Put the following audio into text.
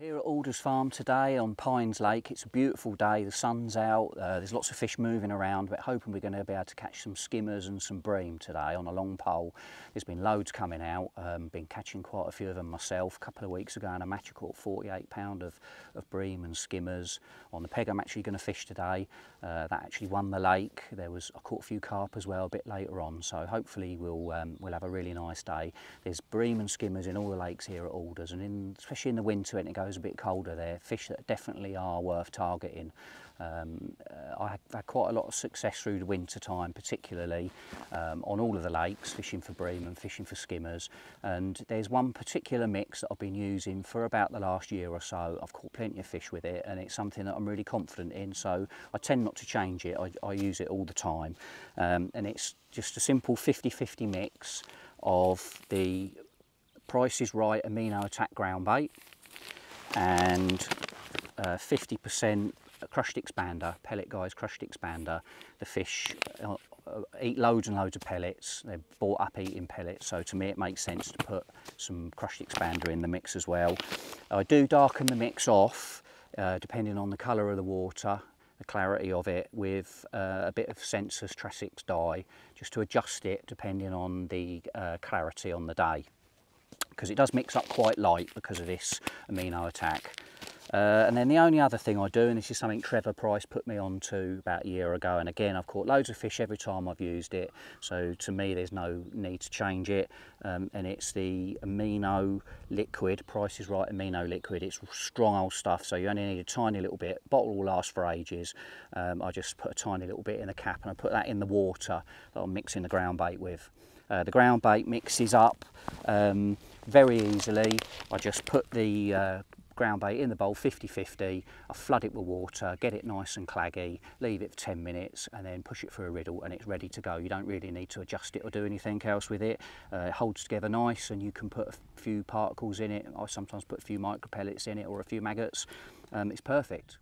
Here at Alders Farm today on Pines Lake, it's a beautiful day, the sun's out, uh, there's lots of fish moving around, but hoping we're going to be able to catch some skimmers and some bream today on a long pole. There's been loads coming out, um, been catching quite a few of them myself. A couple of weeks ago in a match I caught 48 pound of, of bream and skimmers. On the peg I'm actually going to fish today, uh, that actually won the lake. There was, I caught a few carp as well a bit later on, so hopefully we'll, um, we'll have a really nice day. There's bream and skimmers in all the lakes here at Alders, and in, especially in the winter it goes a bit colder there, fish that definitely are worth targeting. Um, uh, I had quite a lot of success through the winter time, particularly um, on all of the lakes, fishing for bream and fishing for skimmers. And there's one particular mix that I've been using for about the last year or so. I've caught plenty of fish with it and it's something that I'm really confident in. So I tend not to change it. I, I use it all the time. Um, and it's just a simple 50-50 mix of the Price is Right amino attack ground bait and 50% uh, crushed expander, pellet guys crushed expander. The fish uh, eat loads and loads of pellets. They're brought up eating pellets, so to me it makes sense to put some crushed expander in the mix as well. I do darken the mix off, uh, depending on the colour of the water, the clarity of it, with uh, a bit of Sensas Tresix dye, just to adjust it depending on the uh, clarity on the day because it does mix up quite light because of this amino attack. Uh, and then the only other thing I do, and this is something Trevor Price put me on to about a year ago, and again I've caught loads of fish every time I've used it, so to me there's no need to change it, um, and it's the amino liquid, Price is Right amino liquid, it's strong old stuff, so you only need a tiny little bit, bottle will last for ages, um, I just put a tiny little bit in the cap and I put that in the water that I'm mixing the ground bait with. Uh, the ground bait mixes up um, very easily. I just put the uh, ground bait in the bowl 50-50, I flood it with water, get it nice and claggy, leave it for 10 minutes and then push it through a riddle and it's ready to go. You don't really need to adjust it or do anything else with it. Uh, it holds together nice and you can put a few particles in it. I sometimes put a few micro pellets in it or a few maggots. Um, it's perfect.